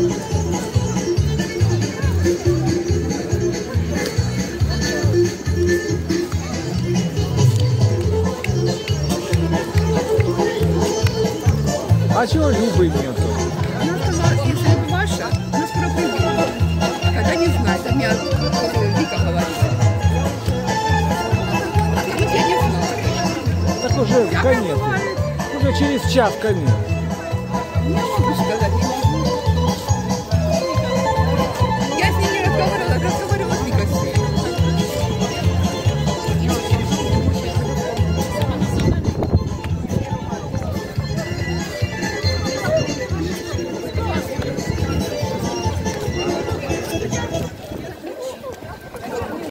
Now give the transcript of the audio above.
А чего Любы нету? Она сказала, если это ваша, нас пропустила. Когда не знаю, там я Вика говорит. Я не знаю. Так уже конец. Уже через час конец. Не могу сказать.